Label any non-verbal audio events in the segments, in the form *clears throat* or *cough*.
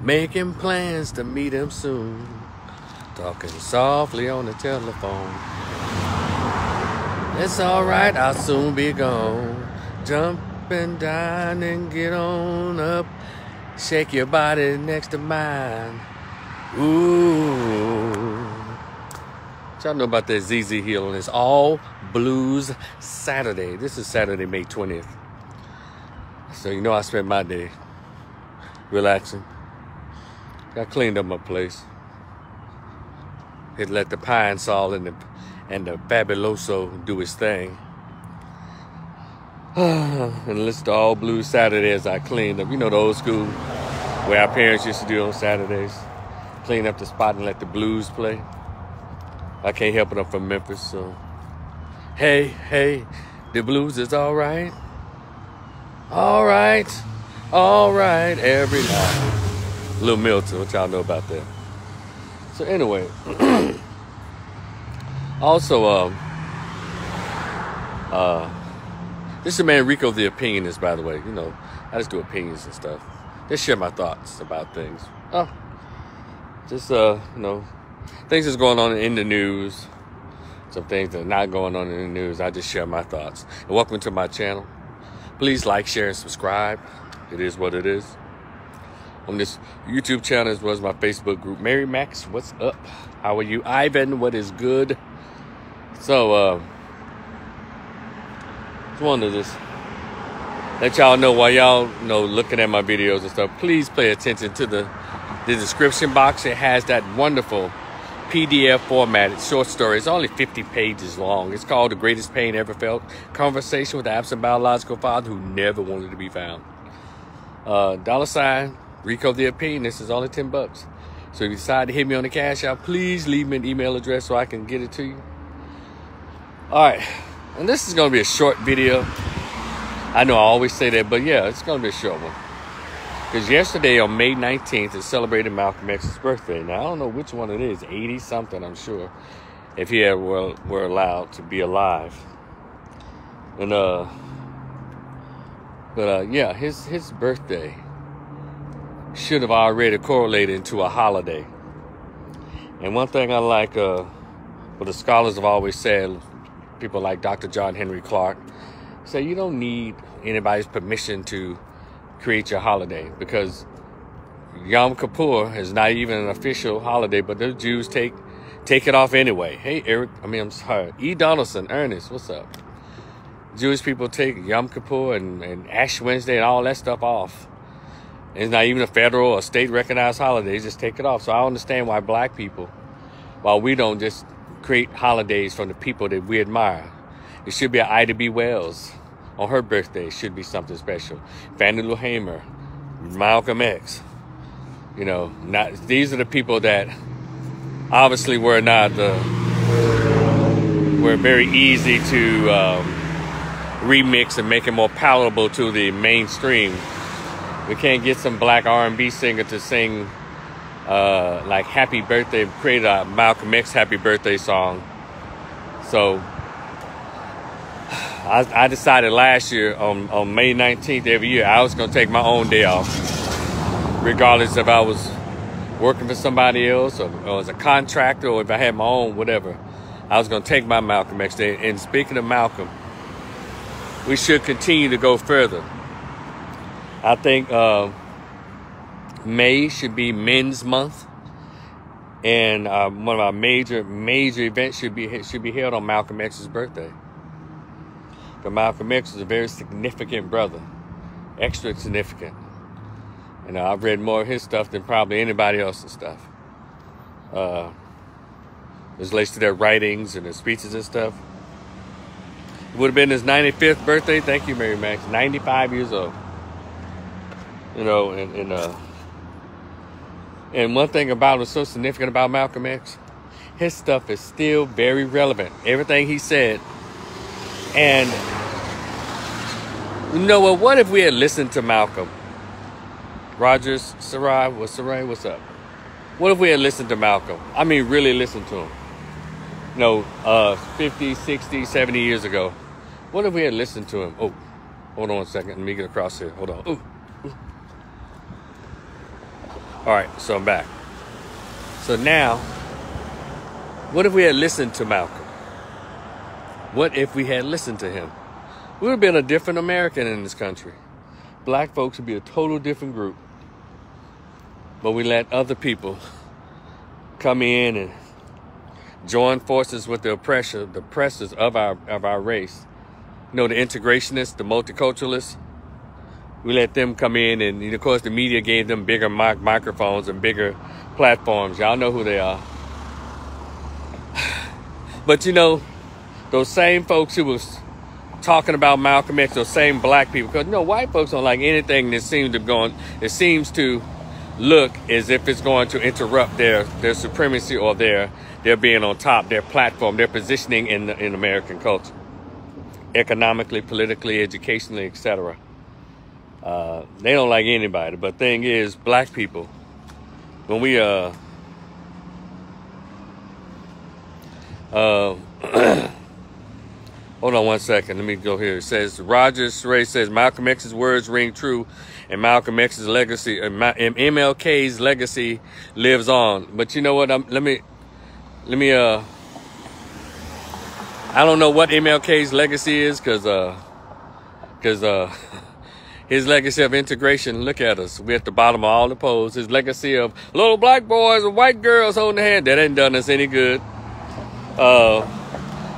Making plans to meet him soon. Talking softly on the telephone. It's alright, I'll soon be gone. Jump and dine and get on up. Shake your body next to mine. Ooh. Y'all know about that ZZ Hill and it's all blues Saturday. This is Saturday, May 20th. So you know I spent my day relaxing. I cleaned up my place. It let the pine sol and the and the fabuloso do his thing. *sighs* and listen to all blues Saturdays I cleaned up. You know the old school where our parents used to do on Saturdays. Clean up the spot and let the blues play. I can't help it. I'm from Memphis, so hey, hey, the blues is all right. All right, all right, every night. Little Milton, what y'all know about that? So anyway, *clears throat* also, um, uh, this is man Rico the Opinionist, by the way. You know, I just do opinions and stuff. Just share my thoughts about things. Oh, just uh, you know, things that's going on in the news. Some things that are not going on in the news. I just share my thoughts. And welcome to my channel. Please like, share, and subscribe. It is what it is. On this YouTube channel as well as my Facebook group. Mary Max, what's up? How are you? Ivan, what is good? So, uh, just wanted to just let y'all know while y'all know looking at my videos and stuff, please pay attention to the the description box. It has that wonderful PDF formatted short story. It's only 50 pages long. It's called The Greatest Pain Ever Felt Conversation with the Absent Biological Father Who Never Wanted to Be Found. Uh, dollar sign, Rico the Opinion. This is only 10 bucks. So if you decide to hit me on the cash out, please leave me an email address so I can get it to you. All right. And this is going to be a short video. I know I always say that, but yeah, it's going to be a short one. Because yesterday on May 19th, it celebrated Malcolm X's birthday. Now, I don't know which one it is, 80 something, I'm sure, if he ever were, were allowed to be alive. And, uh, but, uh, yeah, his, his birthday should have already correlated into a holiday. And one thing I like, uh, what the scholars have always said, people like Dr. John Henrik Clarke, say you don't need anybody's permission to create your holiday because Yom Kippur is not even an official holiday, but the Jews take take it off anyway. Hey, Eric, I mean, I'm sorry, E. Donaldson, Ernest, what's up? Jewish people take Yom Kippur and, and Ash Wednesday and all that stuff off. It's not even a federal or state recognized holiday. They just take it off. So I understand why black people, while we don't just create holidays from the people that we admire, it should be an Ida B. Wells on her birthday. Should be something special. Fannie Lou Hamer, Malcolm X. You know, not these are the people that obviously were not the were very easy to um, remix and make it more palatable to the mainstream. We can't get some black R&B singer to sing uh, like "Happy Birthday," create a Malcolm X "Happy Birthday" song. So I, I decided last year on, on May 19th every year I was going to take my own day off, regardless if I was working for somebody else or, or as a contractor or if I had my own whatever. I was going to take my Malcolm X day. And speaking of Malcolm, we should continue to go further. I think uh, May should be Men's Month, and uh, one of our major major events should be should be held on Malcolm X's birthday. Malcolm X was a very significant brother, extra significant. And uh, I've read more of his stuff than probably anybody else's stuff. Uh, as relates to their writings and their speeches and stuff. It would have been his 95th birthday. Thank you, Mary Max. 95 years old. You know, and, and uh, and one thing about what's so significant about Malcolm X, his stuff is still very relevant. Everything he said. And know what? If we had listened to Malcolm? Rogers, Sarai, what's Sarai? What's up? What if we had listened to Malcolm? I mean, really listened to him. You know, uh, 50, 60, 70 years ago. What if we had listened to him? Oh, hold on a second. Let me get across here. Hold on. Ooh, All right, so I'm back. So now, what if we had listened to Malcolm? What if we had listened to him? We would have been a different American in this country. Black folks would be a total different group. But we let other people come in and join forces with the oppressor, the oppressors of our of our race. You know, the integrationists, the multiculturalists. We let them come in, and of course, the media gave them bigger mic- microphones and bigger platforms. Y'all know who they are. *sighs* But you know, those same folks who was talking about Malcolm X, those same black people, because you know, white folks don't like anything that seems to go on, it seems to look as if it's going to interrupt their their supremacy or their their being on top, their platform, their positioning in the, in American culture, economically, politically, educationally, etc. Uh, they don't like anybody. But thing is, black people, when we uh uh *clears throat* hold on one second, let me go here. It says Rogers Ray says Malcolm X's words ring true and Malcolm X's legacy and MLK's legacy lives on. But you know what? I'm, let me let me uh I don't know what MLK's legacy is because uh because uh *laughs* his legacy of integration look at us we're at the bottom of all the polls his legacy of little black boys and white girls holding the hand that ain't done us any good uh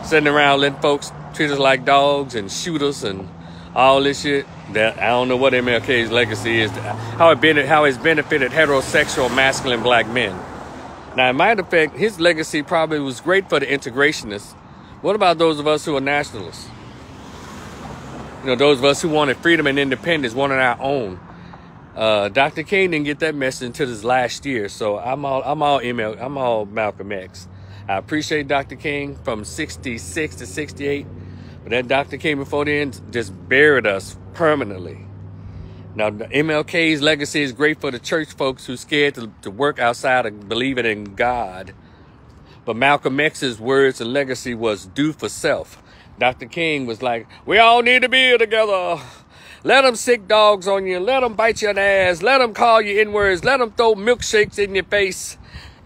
sitting around letting folks treat us like dogs and shoot us and all this shit that I don't know what MLK's legacy is, how it been, how it's benefited heterosexual masculine black men. Now, in my effect, his legacy probably was great for the integrationists. What about those of us who are nationalists? You know, those of us who wanted freedom and independence, wanted our own. Uh, Dr. King didn't get that message until this last year, so I'm all I'm all email I'm all Malcolm X. I appreciate Dr. King from 66 to 68, but that Dr. came before then just buried us permanently. Now, MLK's legacy is great for the church folks who scared to, to work outside of believing in God. But Malcolm X's words and legacy was do for self. Dr. King was like, we all need to be together. Let them sick dogs on you. Let them bite you in the ass. Let them call you in-words. Let them throw milkshakes in your face.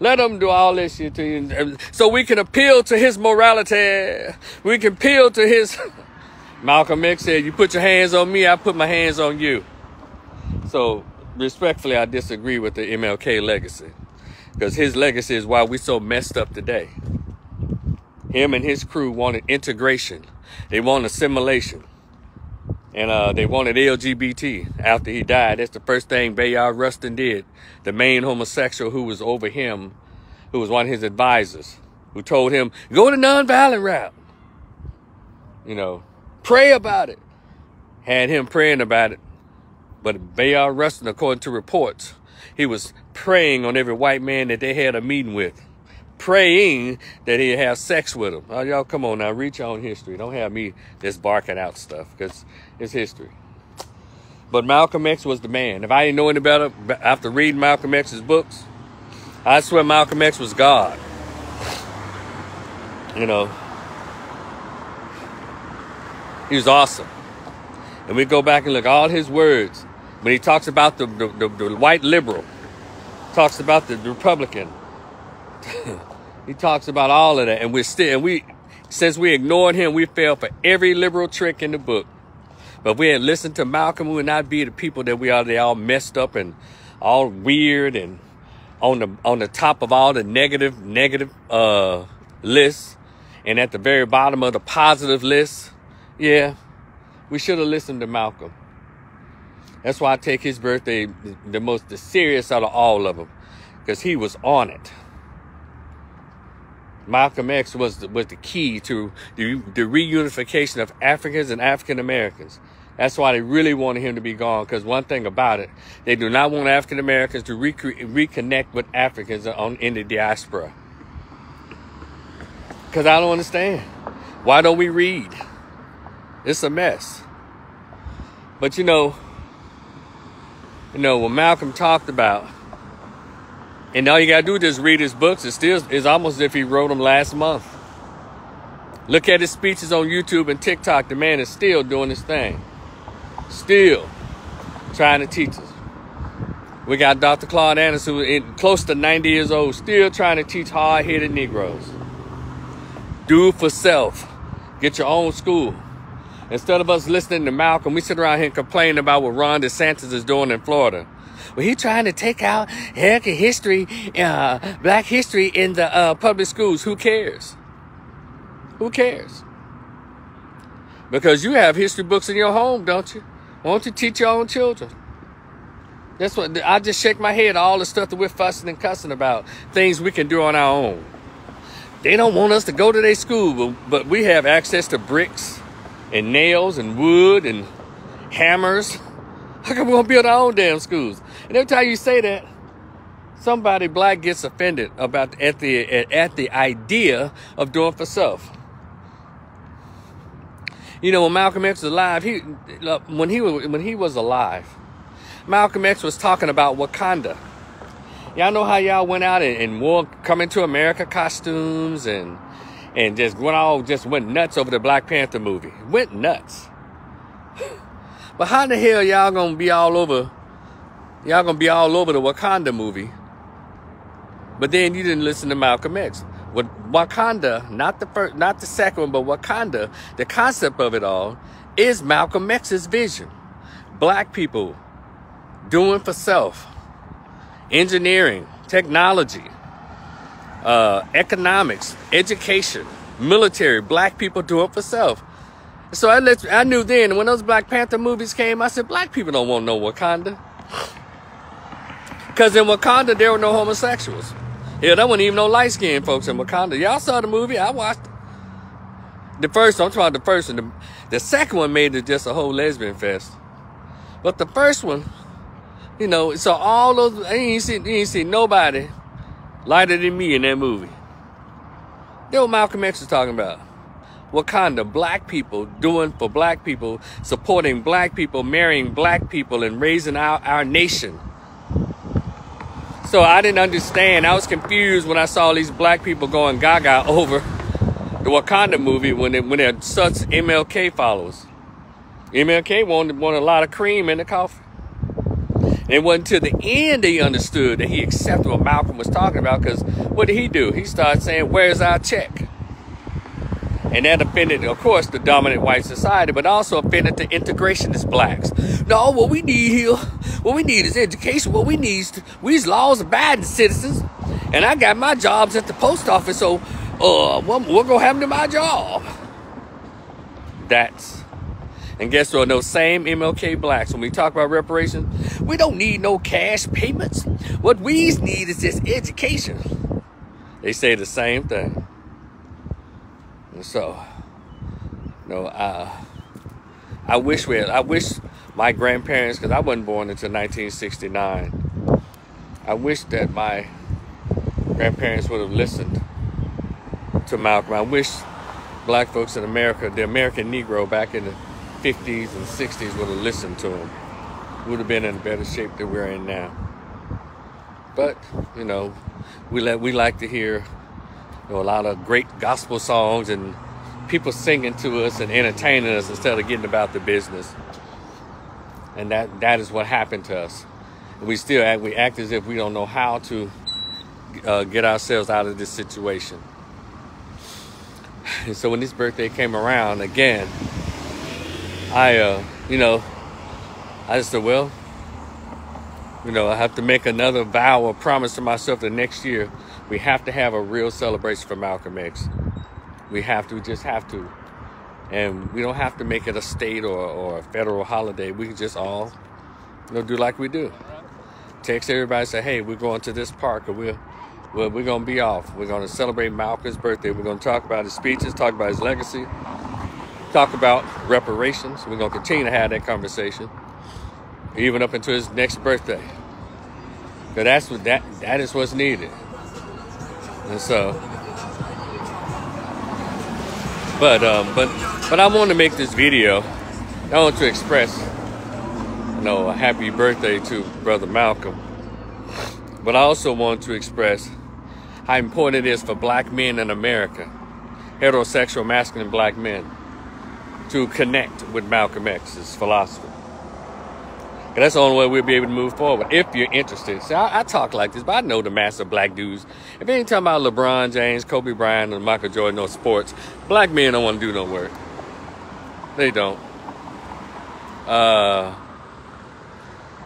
Let them do all this shit to you. So we can appeal to his morality. We can appeal to his... *laughs* Malcolm X said, you put your hands on me, I put my hands on you. So respectfully, I disagree with the MLK legacy because his legacy is why we so messed up today. Him and his crew wanted integration. They wanted assimilation. And uh, they wanted LGBT after he died. That's the first thing Bayard Rustin did. The main homosexual who was over him, who was one of his advisors, who told him, go the nonviolent route. You know, Pray about it. Had him praying about it. But Bayard Rustin, according to reports, he was praying on every white man that they had a meeting with. Praying that he'd have sex with him. Oh, y'all, come on now, reach your own history. Don't have me just barking out stuff because it's history. But Malcolm X was the man. If I didn't know any better after reading Malcolm X's books, I swear Malcolm X was God. You know, he was awesome. And we go back and look all his words when he talks about the, the, the, the white liberal, talks about the Republican. He talks about all of that. And we're still, and we, since we ignored him, we fell for every liberal trick in the book. But if we had listened to Malcolm, we would not be the people that we are. They all messed up and all weird and on the on the top of all the negative negative uh lists and at the very bottom of the positive list yeah, we should have listened to Malcolm. That's why I take his birthday the most the serious out of all of them, because he was on it. Malcolm X was the, was the key to the, the reunification of Africans and African Americans. That's why they really wanted him to be gone. Because one thing about it, they do not want African Americans to rec- reconnect with Africans on in the diaspora. Because I don't understand. Why don't we read? It's a mess. But you know, you know, what Malcolm talked about, and all you gotta do is just read his books. It's still it's almost as if he wrote them last month. Look at his speeches on YouTube and TikTok. The man is still doing his thing. Still. trying to teach us. We got Dr. Claude Anderson, who close to 90 years old, still trying to teach hard-headed Negroes. Do for self. Get your own school. Instead of us listening to Malcolm, we sit around here complaining about what Ron DeSantis is doing in Florida. Well, he trying to take out American history, uh, black history in the uh, public schools. Who cares? Who cares? Because you have history books in your home, don't you? Won't you teach your own children? That's what I just shake my head all the stuff that we're fussing and cussing about, things we can do on our own. They don't want us to go to their school, but, but we have access to bricks and nails and wood and hammers. How come we won't build our own damn schools? And every time you say that, somebody black gets offended about at the at the idea of doing for self. You know, when Malcolm X was alive, he when he was when he was alive, Malcolm X was talking about Wakanda. Y'all know how y'all went out and, and wore coming to America costumes and and just went all just went nuts over the Black Panther movie. Went nuts. *laughs* but how the hell y'all gonna be all over? Y'all gonna be all over the Wakanda movie. But then you didn't listen to Malcolm X. With Wakanda, not the first, not the second one, but Wakanda, the concept of it all is Malcolm X's vision. Black people doing for self, engineering, technology, uh, economics, education, military, black people do it for self. So I let I knew then when those Black Panther movies came, I said black people don't want no Wakanda. Cause in Wakanda there were no homosexuals. Yeah, there wasn't even no light skinned folks in Wakanda. Y'all saw the movie, I watched the first I'm talking about the first one. The, the second one made it just a whole lesbian fest. But the first one, you know, so all those I ain't see, ain't see nobody lighter than me in that movie. That's what Malcolm X was talking about. Wakanda, black people doing for black people, supporting black people, marrying black people, and raising our, our nation. So I didn't understand. I was confused when I saw these black people going gaga *laughs* over the Wakanda movie when they when they're such MLK followers. MLK wanted, wanted a lot of cream in the coffee. And it wasn't until the end he understood that he accepted what Malcolm was talking about because what did he do? He started saying, Where's our check? And that offended, of course, the dominant white society, but also offended the integrationist blacks. No, what we need here, what we need is education. What we need is we's laws abiding citizens. And I got my jobs at the post office, so uh, what, what gonna happen to my job? That's and guess what? Those same MLK blacks, when we talk about reparations, we don't need no cash payments. What we need is just education. They say the same thing. And so, you know, uh, I wish we had, I wish my grandparents, because I wasn't born until 1969. I wish that my grandparents would have listened to Malcolm. I wish black folks in America, the American Negro back in the 50s and 60s would have listened to him, would have been in better shape than we're in now. But, you know, we let we like to hear you know, a lot of great gospel songs and people singing to us and entertaining us instead of getting about the business. And that that is what happened to us. We still act we act as if we don't know how to uh, get ourselves out of this situation. *sighs* And so when this birthday came around again, I, uh, you know, I just said, well, you know, I have to make another vow or promise to myself that next year we have to have a real celebration for Malcolm X. We have to, we just have to. And we don't have to make it a state or, or a federal holiday. We can just all, you know, do like we do. Text everybody, say, hey, we're going to this park or we're, we're, we're going to be off. We're going to celebrate Malcolm's birthday. We're going to talk about his speeches, talk about his legacy talk about reparations. We're going to continue to have that conversation, even up until his next birthday. Because that's what that that is what's needed. And so, but um, but but I want to make this video. I want to express, you know, a happy birthday to Brother Malcolm. But I also want to express how important it is for black men in America, heterosexual, masculine black men to connect with Malcolm X's philosophy. That's the only way we'll be able to move forward if you're interested. See, I, I talk like this, but I know the massive black dudes. If you ain't talking about LeBron James, Kobe Bryant, or Michael Jordan or sports, black men don't want to do no work. They don't. Uh,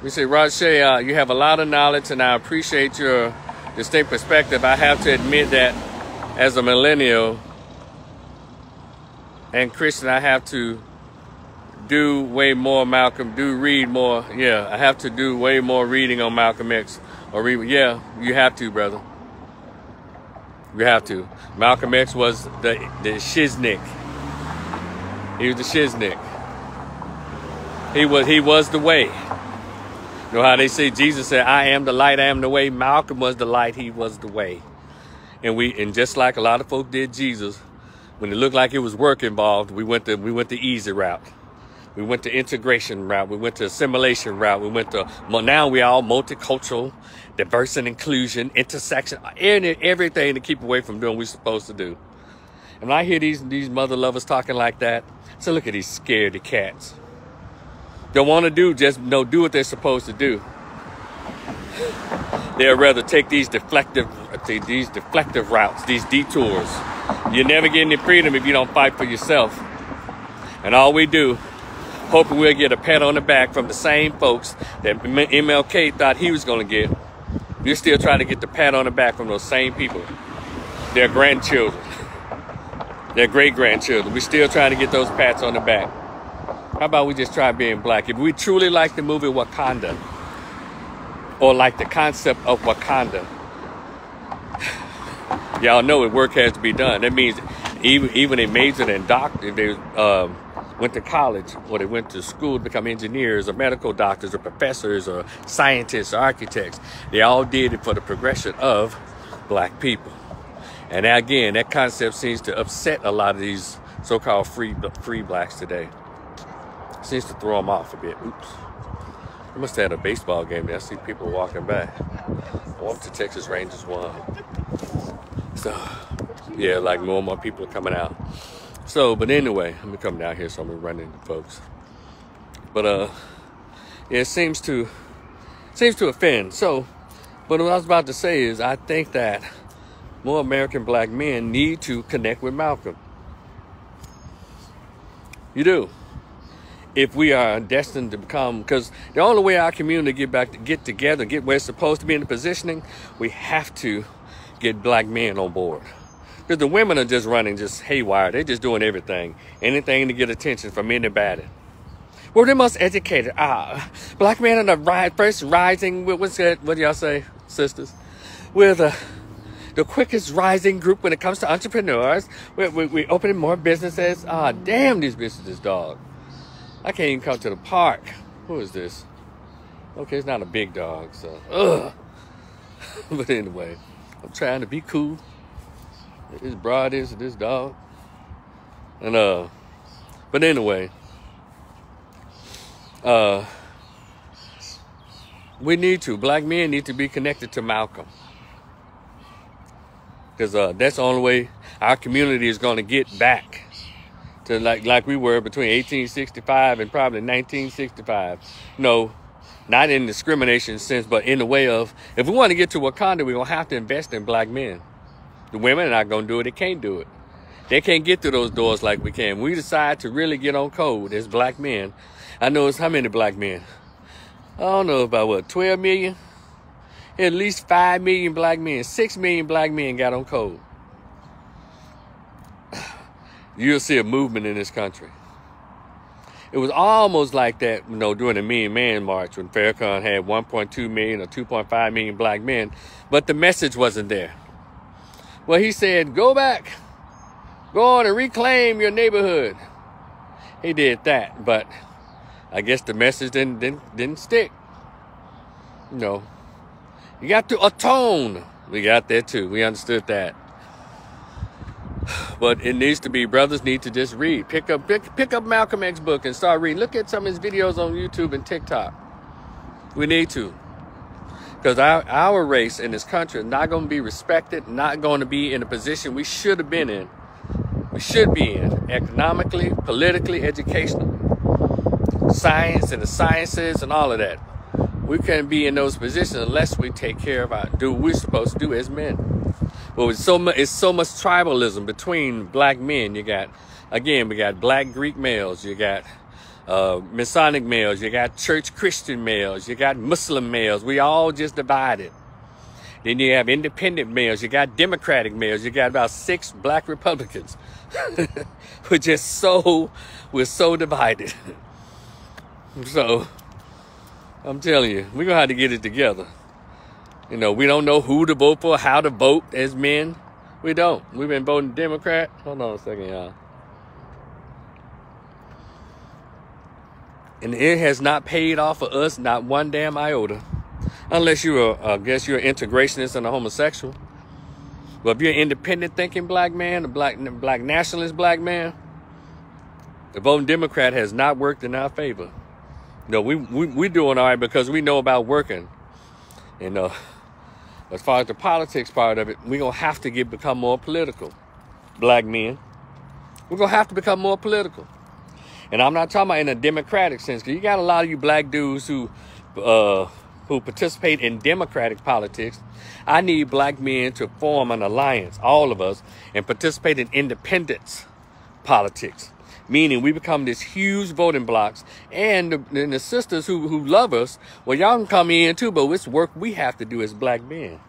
we say, Raj uh, you have a lot of knowledge, and I appreciate your distinct perspective. I have to admit that as a millennial and Christian, I have to do way more Malcolm, do read more. Yeah, I have to do way more reading on Malcolm X. Or read, yeah, you have to, brother. You have to. Malcolm X was the the shiznick. He was the shiznick. He was he was the way. You know how they say Jesus said, "I am the light, I am the way." Malcolm was the light, he was the way. And we and just like a lot of folk did Jesus, when it looked like it was work involved, we went the we went the easy route. We went to integration route. We went to assimilation route. We went to now we all multicultural, diverse and inclusion, intersection, everything to keep away from doing what we're supposed to do. And I hear these these mother lovers talking like that, so look at these scaredy cats. Don't want to do just no do what they're supposed to do. They'd rather take these deflective these deflective routes, these detours. You never get any freedom if you don't fight for yourself. And all we do hoping we'll get a pat on the back from the same folks that MLK thought he was going to get. We're still trying to get the pat on the back from those same people, their grandchildren, their great grandchildren. We're still trying to get those pats on the back. How about we just try being black? If we truly like the movie Wakanda, or like the concept of Wakanda, *sighs* y'all know that work has to be done. That means even even a major in doctor, they um, went to college or they went to school to become engineers or medical doctors or professors or scientists or architects. They all did it for the progression of black people. And again, that concept seems to upset a lot of these so-called free free blacks today. Seems to throw them off a bit. Oops. I must have had a baseball game there. I see people walking by. I if the Texas Rangers won. So, yeah, like more and more people are coming out. So, but anyway, I'm gonna come down here, so I'm gonna run into folks. But uh, yeah, it seems to seems to offend. So, but what I was about to say is, I think that more American black men need to connect with Malcolm. You do. If we are destined to become, because the only way our community get back to get together, get where it's supposed to be in the positioning, we have to get black men on board. Because the women are just running just haywire. They're just doing everything. Anything to get attention from anybody. We're the most educated. Ah, black men are the rise, first rising, what's that, what do y'all say, sisters? We're the, the quickest rising group when it comes to entrepreneurs. We're, we, we're opening more businesses. Ah, damn these businesses, dog. I can't even come to the park. Who is this? Okay, it's not a big dog, so, ugh. *laughs* but anyway, I'm trying to be cool as broad is this dog. And uh but anyway, uh we need to black men need to be connected to Malcolm. Cuz uh that's the only way our community is going to get back to like like we were between 1865 and probably 1965. No, not in discrimination sense, but in the way of if we want to get to Wakanda, we're gonna have to invest in black men. The women are not going to do it. They can't do it. They can't get through those doors like we can. We decide to really get on code as black men. I know it's how many black men? I don't know about what, 12 million? At least 5 million black men, 6 million black men got on code. *sighs* You'll see a movement in this country. It was almost like that, you know, during the Million Man March when Farrakhan had 1.2 million or 2.5 million black men, but the message wasn't there. Well, he said, go back, go on and reclaim your neighborhood. He did that, but I guess the message didn't, didn't, didn't stick. No. You got to atone. We got that too. We understood that. *sighs* But it needs to be brothers need to just read. Pick up pick, pick up Malcolm X book and start reading. Look at some of his videos on YouTube and TikTok. We need to. Because our, our race in this country is not going to be respected, not going to be in a position we should have been in. We should be in economically, politically, educationally. science and the sciences and all of that. We can't be in those positions unless we take care of our do what we're supposed to do as men. But it's so much it's so much tribalism between black men. You got again, we got black Greek males, you got uh, Masonic males, you got church Christian males, you got Muslim males. We all just divided. Then you have independent males, you got Democratic males, you got about six black Republicans. *laughs* we're just so, we're so divided. *laughs* so, I'm telling you, we're gonna have to get it together. You know, we don't know who to vote for, how to vote as men. We don't. We've been voting Democrat. Hold on a second, y'all. And it has not paid off for us, not one damn iota. Unless you're, I guess you're an integrationist and a homosexual. But if you're an independent thinking black man, a black, black nationalist black man, the voting Democrat has not worked in our favor. no we, we, we're doing all right because we know about working. You uh, know, as far as the politics part of it, we're to have to get become more political, black men. We're to have to become more political. And I'm not talking about in a democratic sense, because you got a lot of you black dudes who uh, who participate in democratic politics. I need black men to form an alliance, all of us, and participate in independence politics. Meaning we become this huge voting blocks and the, and the sisters who, who love us, well, y'all can come in too, but it's work we have to do as black men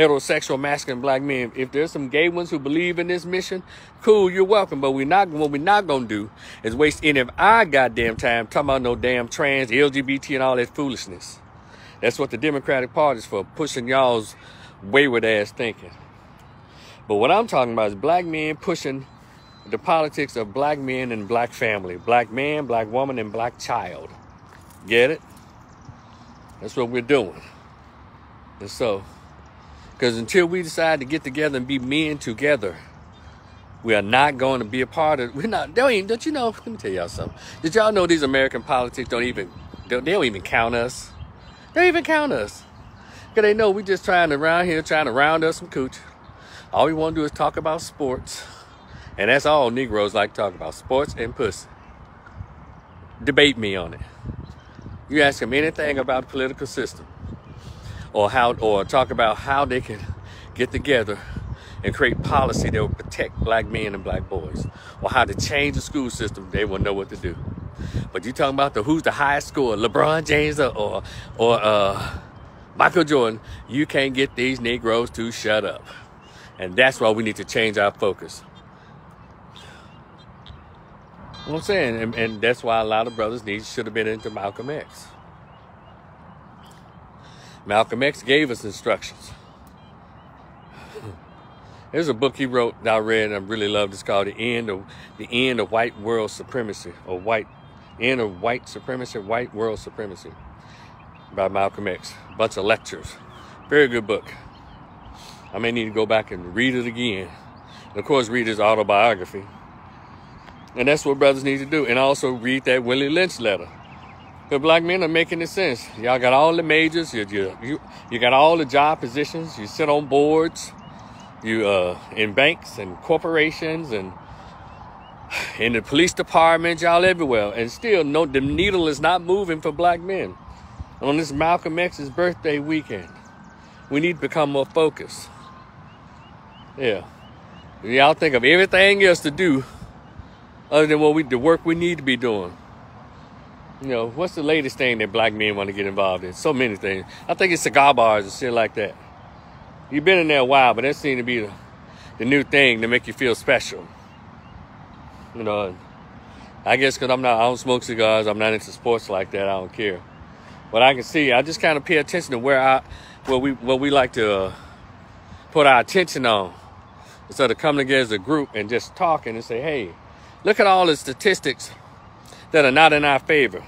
heterosexual masculine black men. If there's some gay ones who believe in this mission, cool, you're welcome. But we're not what we're not gonna do is waste any of our goddamn time talking about no damn trans, LGBT, and all that foolishness. That's what the Democratic Party is for, pushing y'all's wayward ass thinking. But what I'm talking about is black men pushing the politics of black men and black family, black man, black woman, and black child. Get it? That's what we're doing. And so because until we decide to get together and be men together, we are not going to be a part of. We're not. Don't even. Don't you know? Let me tell y'all something. Did y'all know these American politics don't even? They don't even count us. They don't even count us. Cause they know we just trying to around here trying to round us some cooch. All we want to do is talk about sports, and that's all Negroes like to talk about: sports and pussy. Debate me on it. You ask them anything about the political system, or how or talk about how they can get together and create policy that will protect black men and black boys or how to change the school system they will know what to do. But you talking about the who's the highest score lebron james or or uh, michael jordan you can't get these negroes to shut up. And that's why we need to change our focus. You know what i'm saying? And, and that's why a lot of brothers need should have been into malcolm x Malcolm X gave us instructions. There's a book he wrote that I read and I really loved. It's called The End of The End of White World Supremacy or White End of White Supremacy, White World Supremacy by Malcolm X. A bunch of lectures. Very good book. I may need to go back and read it again. And of course, read his autobiography. And that's what brothers need to do. And also read that Willie Lynch letter. The black men are making it sense. Y'all got all the majors. You, you, you, you got all the job positions. You sit on boards. You uh, in banks and corporations and in the police department. Y'all everywhere. And still, no, the needle is not moving for black men. On this Malcolm X's birthday weekend, we need to become more focused. Yeah. Y'all think of everything else to do other than what we the work we need to be doing. You know, what's the latest thing that black men want to get involved in? So many things. I think it's cigar bars and shit like that. You've been in there a while, but that seems to be the, the new thing to make you feel special. You know, I guess because I'm not, I don't smoke cigars, I'm not into sports like that, I don't care. But I can see, I just kind of pay attention to where I, where we, what we like to uh, put our attention on. Instead of coming together as a group and just talking and say, hey, look at all the statistics that are not in our favor.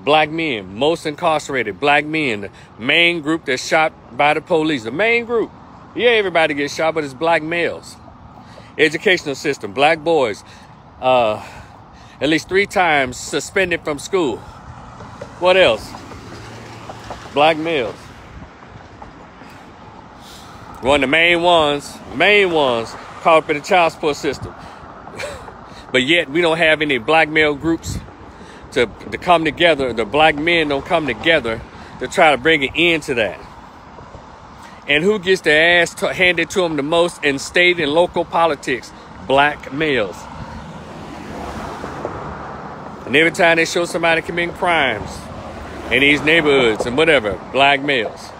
Black men, most incarcerated black men, the main group that's shot by the police, the main group. Yeah, everybody gets shot, but it's black males. Educational system, black boys, uh, at least three times suspended from school. What else? Black males. One of the main ones, main ones, caught up in the child support system. *laughs* but yet we don't have any black male groups to, to come together. The black men don't come together to try to bring an end to that. And who gets their ass handed to them the most in state and local politics? Black males. And every time they show somebody committing crimes in these neighborhoods and whatever, black males.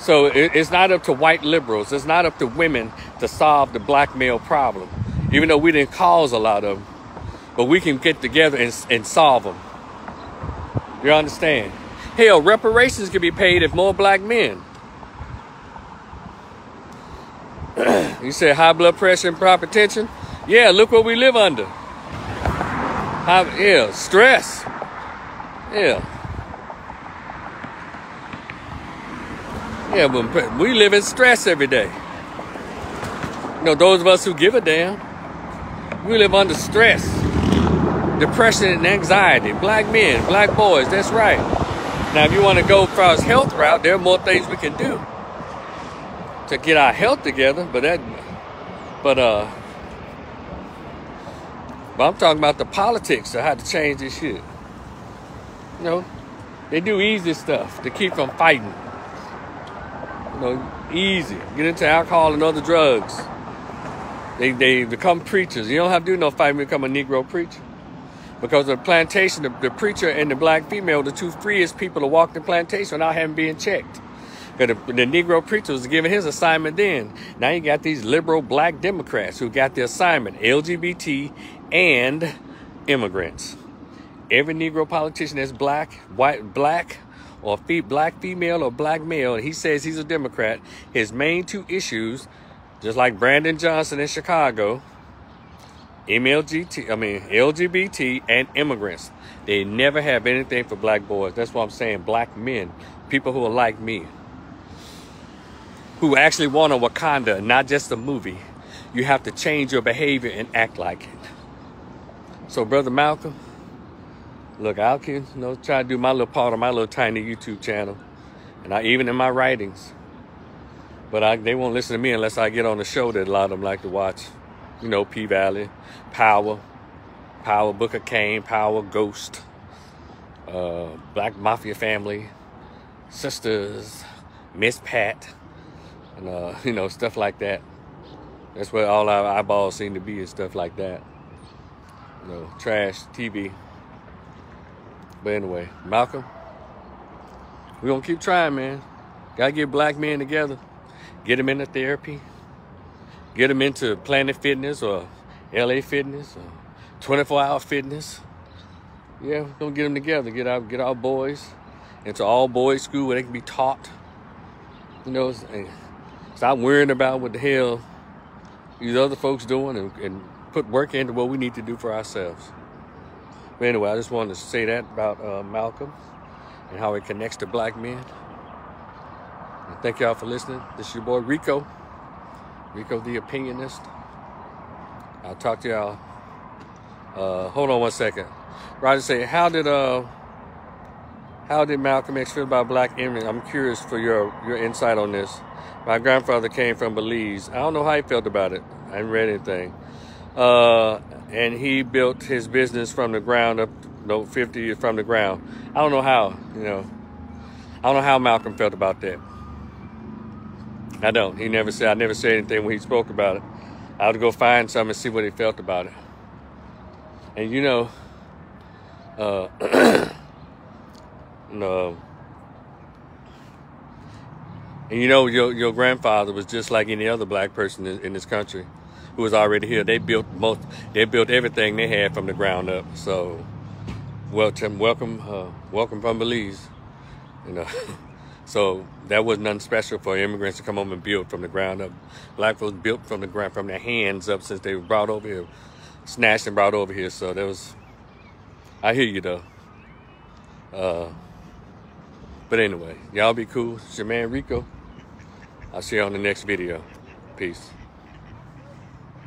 So it's not up to white liberals. It's not up to women to solve the black male problem, even though we didn't cause a lot of them. But we can get together and, and solve them. You understand? Hell, reparations can be paid if more black men. *clears throat* you said high blood pressure and hypertension? Yeah, look what we live under. High, yeah, stress. Yeah. Yeah, but we live in stress every day. You know, those of us who give a damn, we live under stress, depression, and anxiety. Black men, black boys, that's right. Now, if you want to go for our health route, there are more things we can do to get our health together. But that, but uh, but I'm talking about the politics of how to change this shit. You know, they do easy stuff to keep from fighting You know, easy. Get into alcohol and other drugs. They, they become preachers. You don't have to do no fighting to become a Negro preacher. Because the plantation, the, the, preacher and the black female, the two freest people to walk the plantation without having been checked. Because the, the Negro preacher was given his assignment then. Now you got these liberal black Democrats who got the assignment, LGBT and immigrants. Every Negro politician that's black, white, black, or fe- black female or black male, he says he's a Democrat, his main two issues, just like Brandon Johnson in Chicago, MLGT, I mean LGBT and immigrants. They never have anything for black boys. That's what I'm saying. Black men, people who are like me, who actually want a Wakanda, not just a movie. You have to change your behavior and act like it. So, Brother Malcolm, look, I can you know try to do my little part of my little tiny YouTube channel, and I even in my writings. But I, they won't listen to me unless I get on the show that a lot of them like to watch. You know, P Valley, Power, Power, Booker Kane, Power, Ghost, uh, Black Mafia Family, Sistas, Miss Pat, and uh, *laughs* you know stuff like that. That's where all our eyeballs seem to be and stuff like that. You know, trash TV. But anyway, Malcolm, we're gonna keep trying, man. Gotta get black men together, get them into therapy, get them into Planet Fitness or LA Fitness or 24 Hour Fitness. Yeah, we're gonna get them together, get our get our boys into all boys school where they can be taught. You know, stop worrying about what the hell these other folks doing and, and put work into what we need to do for ourselves. But anyway, I just wanted to say that about uh, Malcolm and how it connects to black men. And thank y'all for listening. This is your boy Rico, Rico the Opinionist. I'll talk to y'all. Uh, hold on one second. Roger say, how did uh, how did Malcolm X feel about black immigrants? I'm curious for your your insight on this. My grandfather came from Belize. I don't know how he felt about it. I haven't read anything. Uh, and he built his business from the ground up, no, 50 from the ground. I don't know how, you know. I don't know how Malcolm felt about that. I don't. He never said, I never said anything when he spoke about it. I would go find some and see what he felt about it. And you know, uh, *clears throat* no. And you know, your, your grandfather was just like any other black person in, in this country who was already here. They built most, they built everything they had from the ground up. So, welcome, welcome, uh, welcome from Belize. You know, *laughs* so that was nothing special for immigrants to come home and build from the ground up. Black folks built from the ground, from their hands up since they were brought over here, snatched and brought over here. So that was, I hear you though. Uh, but anyway, y'all be cool. It's your man Rico. I'll see you on the next video. Peace.